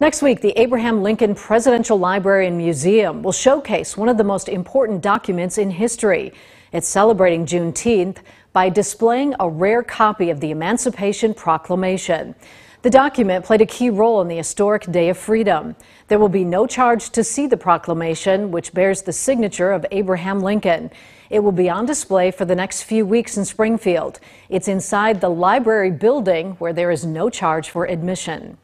Next week, the Abraham Lincoln Presidential Library and Museum will showcase one of the most important documents in history. It's celebrating Juneteenth by displaying a rare copy of the Emancipation Proclamation. The document played a key role in the historic Day of Freedom. There will be no charge to see the proclamation, which bears the signature of Abraham Lincoln. It will be on display for the next few weeks in Springfield. It's inside the library building where there is no charge for admission.